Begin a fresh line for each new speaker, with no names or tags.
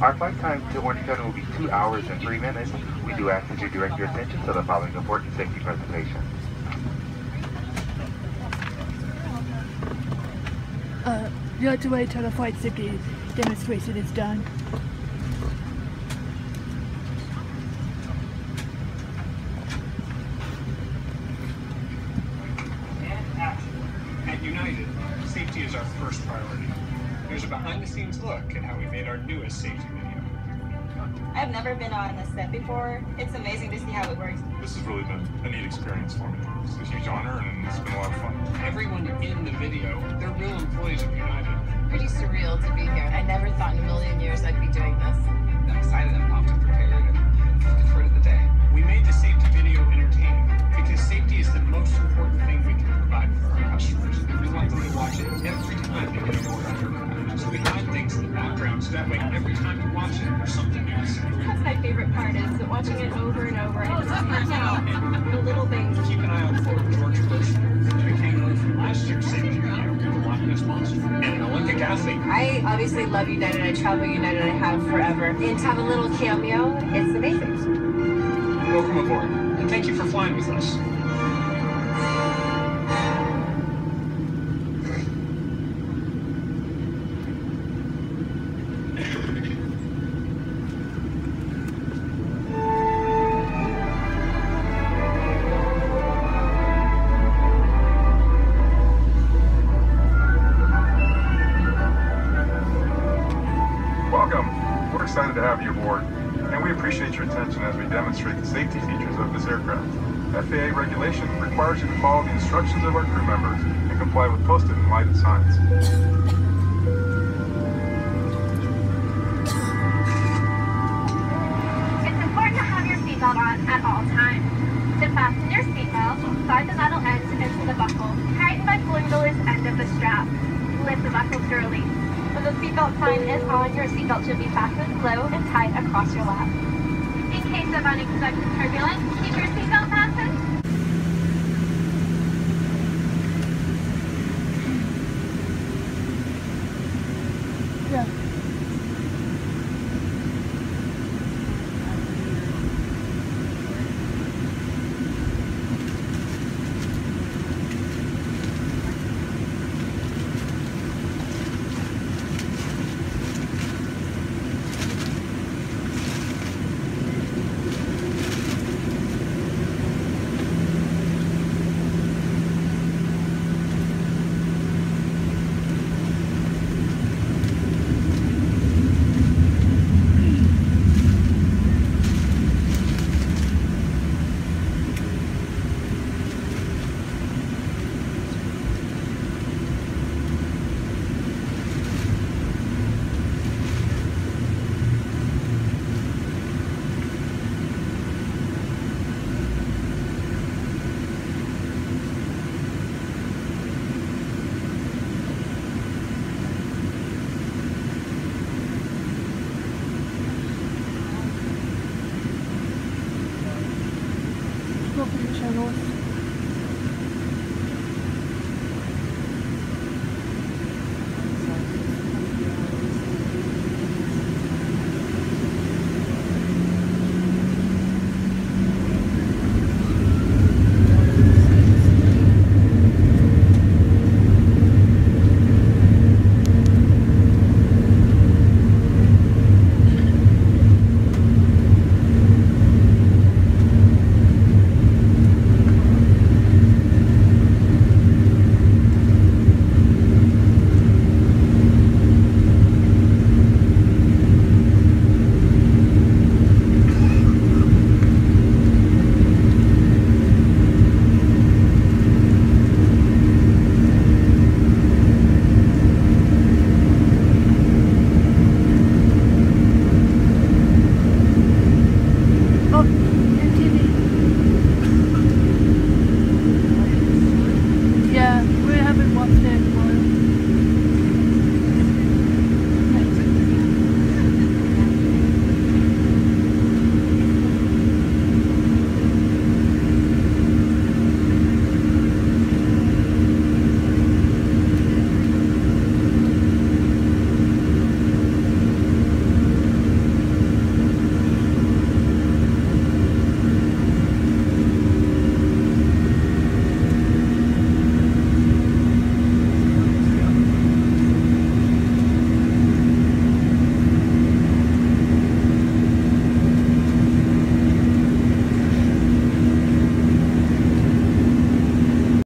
Our flight time to Washington will be 2 hours and 3 minutes. We do ask that you direct your attention to the following important safety presentation.
Uh, you have to wait till the flight safety demonstration is done.
and. At United, safety is our first priority. There's a behind-the-scenes look at how we made our newest safety video.
I've never been on a set before. It's amazing to see how it works.
This has really been a neat experience for me. It's a huge honor and it's been a lot of fun.
Everyone in the video, they're real employees of United.
Pretty surreal to be here. I never thought in a million years I'd be doing this.
I'm excited, I'm pumped and prepared, and looking forward to the day.
We made the safety every time you watch it, there's something new to see.
That's my favorite part is watching it over and over and just oh, pointing out the little things.
Keep an eye out for George Bush, who became known from last year's safety video, the Loch Ness Monster, and an Olympic athlete.
I obviously love United. I travel United. I have forever. And to have a little cameo, it's amazing.
Welcome aboard, and thank you for flying with us.
Your attention as we demonstrate the safety features of this aircraft. FAA regulation requires you to follow the instructions of our crew members and comply with posted and lighted signs.
It's important to have your seatbelt on at all times. To fasten your seatbelt, slide the metal into the buckle. Tighten by pulling the loose end of the strap. Lift the buckle. When the seatbelt sign is on, your seatbelt should be fastened low and tight across your lap. In case of unexpected turbulence, keep your seatbelt fastened.
Your channel.